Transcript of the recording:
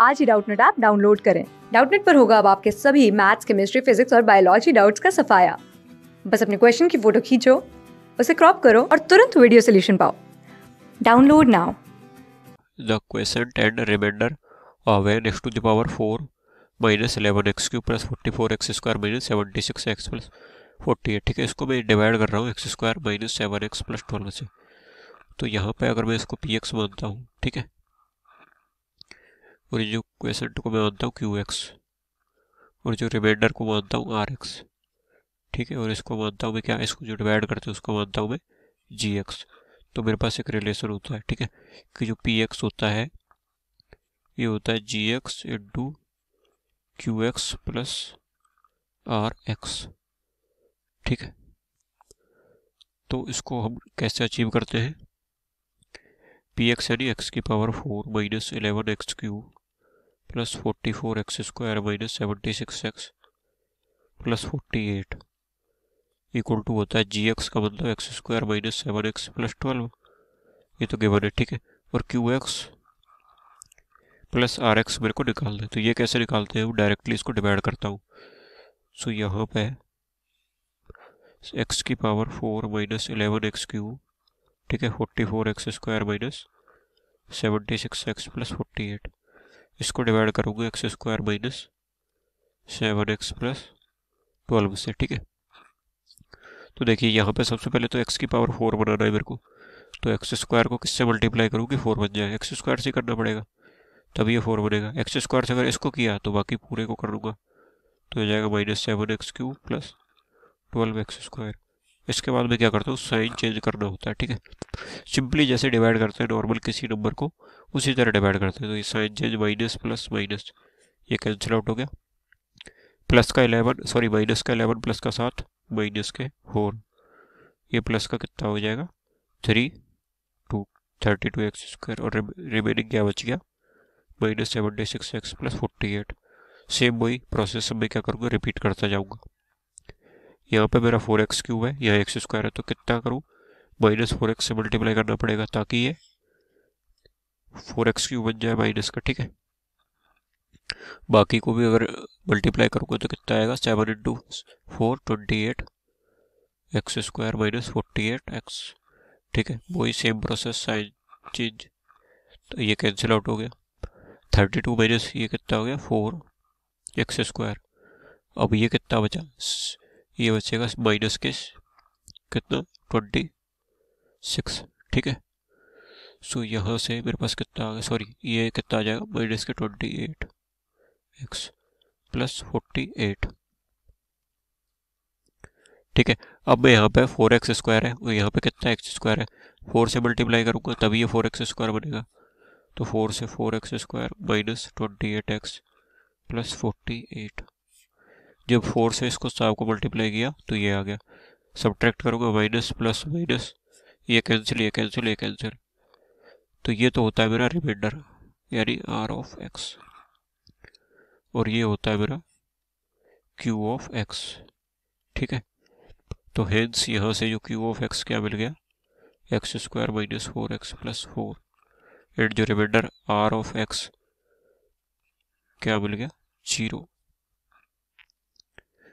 आज ही Doubtnut app download करें। डाउटनेट पर होगा अब आपके सभी मैथ्स, केमिस्ट्री, फिजिक्स और बायोलॉजी डाउट्स का सफाया। बस अपने क्वेश्चन की फ़ोटो खींचो, उसे क्रॉप करो और तुरंत वीडियो सोल्यूशन पाओ। Download now. The quotient and remainder of n x to the power 4 minus 11x cube plus 44x square minus 76x plus 48 ठीक है, इसको मैं डिवाइड कर रहा हूँ x square minus seven x plus twelve से। तो यहाँ पे अगर मैं इसको पी एक्स मानता हूँ, ठीक है? और जो क्वेश्चन को मैं मानता हूँ क्यू एक्स और जो रिमाइंडर को मानता हूँ आर एक्स ठीक है? और इसको मानता हूँ मैं क्या? इसको जो डिवाइड करते हैं उसको मानता हूँ मैं जी एक्स तो मेरे पास एक रिलेशन होता है, ठीक है? कि जो पी एक्स होता है, ये होता है g x into q x plus r x ठीक है? तो इसको हम कैसे अचीव करते हैं? पी एक्स यानी एक्स की power four minus eleven x cube plus forty four x square minus seventy six x plus forty eight equal to होता है जी एक्स का मतलब x square minus seven x plus twelve ये तो given है ठीक है। और q x plus r x मेरे को निकालना है तो ये कैसे निकालते हैं? डायरेक्टली इसको डिवाइड करता हूँ। सो so, यहाँ पे एक्स की power four minus eleven x cube ठीक है forty four x square minus seventy six x plus forty eight इसको डिवाइड करूँगा x square minus seven x plus twelve से, ठीक है? तो देखिए, यहाँ पे सबसे पहले तो एक्स की पावर फोर बनाना है मेरे को। तो एक्स स्क्वायर को किससे मल्टीप्लाई करूँ कि फोर बन जाए एक्स स्क्वायर से करना पड़ेगा। तभी ये फोर बनेगा। एक्स स्क्वायर से अगर इसको किया तो बाकी पूरे को कर लूँगा तो हो जाएगा minus seven x cube plus twelve x square इसके बाद मैं क्या करता हूँ, साइन चेंज करना होता है, ठीक है? सिंपली जैसे डिवाइड करते हैं नॉर्मल किसी नंबर को, उसी तरह डिवाइड करते हैं। तो ये sign change minus plus minus ये कैंसिल आउट हो गया। प्लस का इलेवन सॉरी माइनस का इलेवन प्लस का सात माइनस के फोर ये प्लस का कितना हो जाएगा? Three two thirty two x square और रिमेनिंग क्या बच गया? Minus seventy six x plus forty eight same वही प्रोसेस सब मैं क्या करूँगा? रिपीट करता जाऊँगा। यहाँ पे मेरा फोर एक्स क्यूब है, यहाँ एक्स स्क्वायर है तो कितना करूँ? माइनस फोर एक्स से मल्टीप्लाई करना पड़ेगा ताकि ये फोर एक्स क्यूब बन जाए माइनस का, ठीक है? बाकी को भी अगर मल्टीप्लाई करूँगा तो कितना आएगा? Seven into four twenty eight x square minus forty eight x ठीक है? वही सेम प्रोसेस साइन चेंज तो ये कैंसिल आउट हो गया। थर्टी टू माइनस ये कितना हो गया? फोर एक्स स्क्वायर अब ये कितना बचा? ये बचेगा माइनस के कितना? ट्वेंटी सिक्स ठीक है? सो यहाँ से मेरे पास कितना आ गया? सॉरी ये कितना आ जाएगा? माइनस के twenty eight x plus forty eight ठीक है? अब मैं यहाँ पे फोर एक्स स्क्वायर है, और यहाँ पे कितना एक्स स्क्वायर है? फोर से मल्टीप्लाई करूँगा, तभी ये फोर एक्स स्क्वायर बनेगा। तो फोर से four x square minus twenty eight x plus forty eight जब फोर से इसको साव को मल्टीप्लाई किया तो ये आ गया। सब्ट्रैक्ट करोगे माइनस प्लस माइनस ये कैंसिल ये कैंसिल ये कैंसिल तो ये तो होता है मेरा रिमाइंडर यानी आर ऑफ़ एक्स और ये होता है मेरा क्यू ऑफ़ एक्स ठीक है? तो हेंस यहाँ से जो क्यू ऑफ़ एक्स क्या मिल गया? X square minus four x plus four and जो रिमाइंडर आर ऑफ़ एक्स क्या मिल गया? ज़ीरो